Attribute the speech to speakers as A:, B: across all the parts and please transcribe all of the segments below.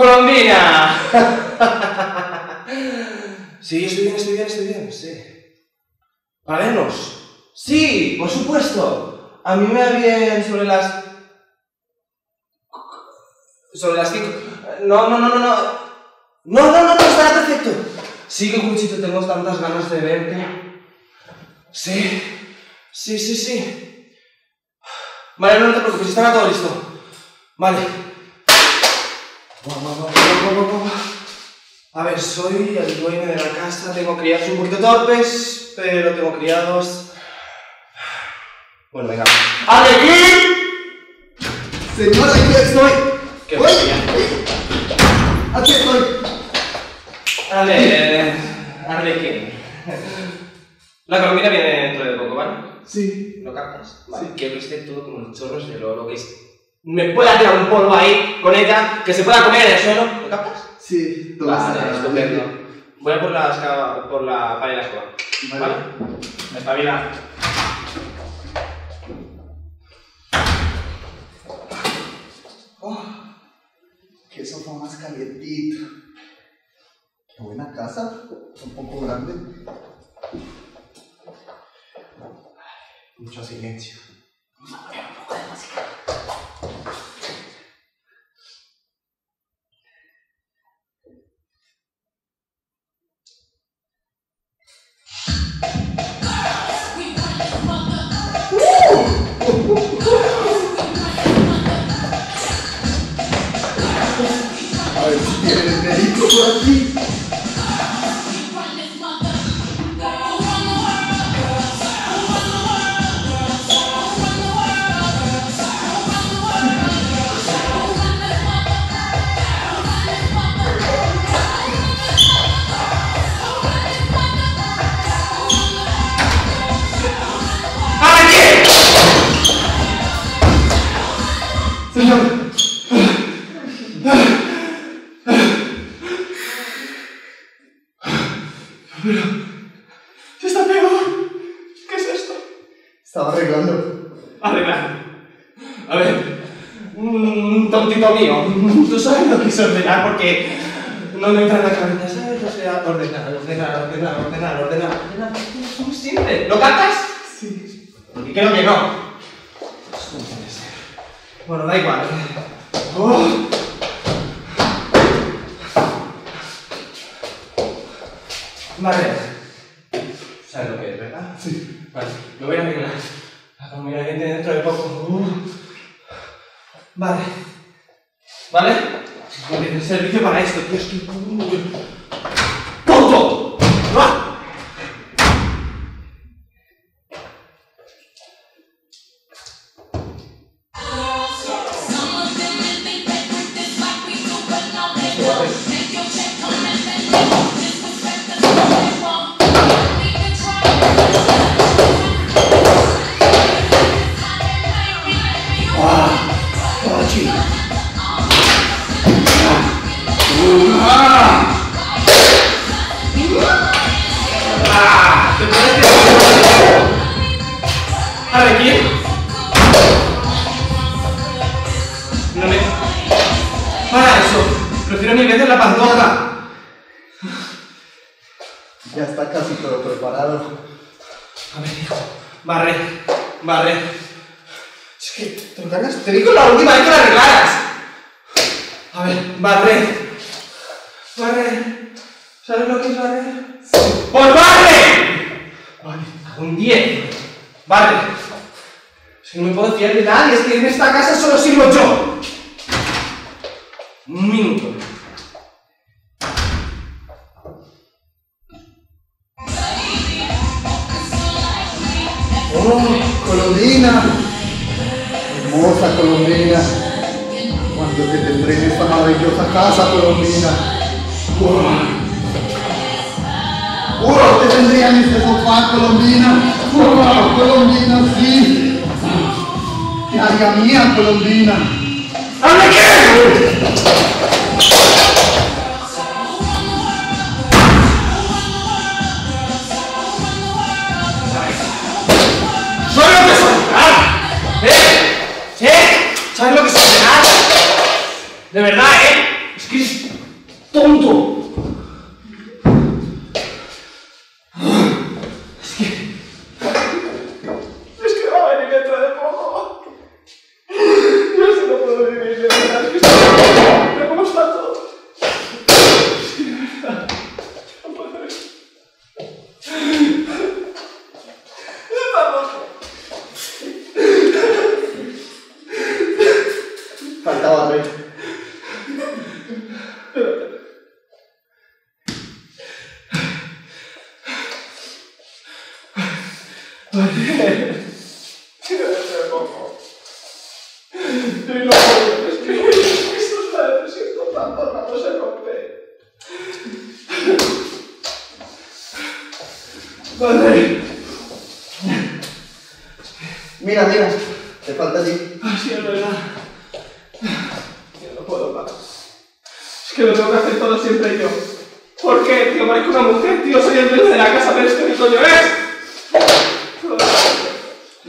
A: ¡Colombina! sí, estoy bien, estoy bien, estoy bien, sí. ¿Para vernos? Sí, por supuesto. A mí me va bien sobre las... Sobre las cinco... No, no, no, no, no. No, no, no, no, estará perfecto. Sí, que Cuchito, tengo tantas ganas de verte. Sí, sí, sí, sí. Vale, no te preocupes, estará todo listo. Vale. A ver, soy el dueño de la casa, tengo criados un poquito torpes, pero tengo criados. Bueno, venga. ¡Aquí!
B: Señora, aquí estoy.
A: ¡Qué
B: Uy! Aquí estoy.
A: A ver. Arlequín. La colombina viene dentro de poco, ¿vale?
B: Sí.
A: ¿Lo captas? Vale. Quiero que esté todo como los chorros del oro, que es... Me pueda tirar un polvo ahí con ella, que se pueda comer en el suelo. ¿Lo captas?
B: Sí, todo
A: Vale, estupendo. Voy a por la, escava- por la pared de la escoba.
B: Vale.
A: ¿Vale? Espabila.
B: Oh, qué sofá más calientito. Qué buena casa. Un poco grande. Mucho silencio. El médico
A: ¡Se está peor! ¿Qué es esto?
B: Estaba arreglando.
A: Arreglar. A ver. Un tontito mío. Tú sabes lo que es ordenar porque no me entra en la cabeza. ¿Sabes que es ordenar, ordenar, ordenar, ordenar, ordenar? Ordenar. Es muy simple. ¿Lo captas?
B: Sí.
A: Porque creo que no. Esto no puede ser. Bueno, da igual. Oh. Vale. ¿Sabes lo que es, verdad?
B: Sí.
A: Vale, lo voy a arreglar. La comida viene dentro de poco. Uh. Vale. ¿Vale? Vale, el servicio para esto, tío. Es que. A ver, ¿quién? No me... Para eso. Prefiero mil veces la pantoja.
B: Ya está casi todo preparado.
A: A ver, hijo. Barre. Barre. Es que te encargas. Te digo la última vez que la arreglaras. A ver, barre. Barre. ¿Sabes lo que es barrer? ¡Pues barre!
B: Vale.
A: Un 10. Barre. Que no me puedo fiar de nadie. Es que en esta casa solo sirvo yo. Un minuto.
B: Oh, Colombina. Hermosa Colombina. Cuando te tendré en esta maravillosa casa, Colombina. Wow, te tendría en este sofá, Colombina. Wow, Colombina, sí. Haría mía, Colombina.
A: ¡Habla! ¿Sabes lo que es ordenar? ¿Eh? ¿Eh? ¿Sabes lo que es ordenar? De verdad, ¿eh? Es que es ¡Tonto!
B: Faltaba rey.
A: Vale. Sí, debe ser poco. Yo no puedo. Es que esto la necesito tanto cuando se rompe. Vale.
B: Mira, mira, te falta a ti.
A: Así es verdad. Yo no puedo más. Es que lo tengo que hacer todo siempre yo. ¿Por qué, tío? Parezco una mujer, tío. Soy el dueño de la casa, pero esto qué coño es.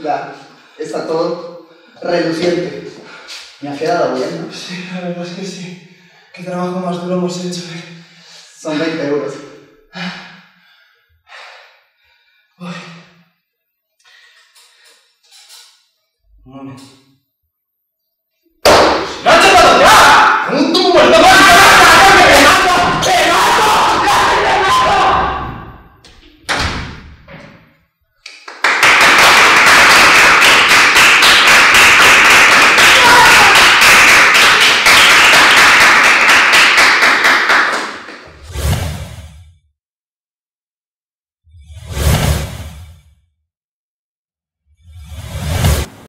B: Ya, está todo reluciente. Me ha quedado bien, ¿no?
A: Sí, la verdad es que sí. Qué trabajo más duro hemos hecho, eh.
B: Son 20 euros.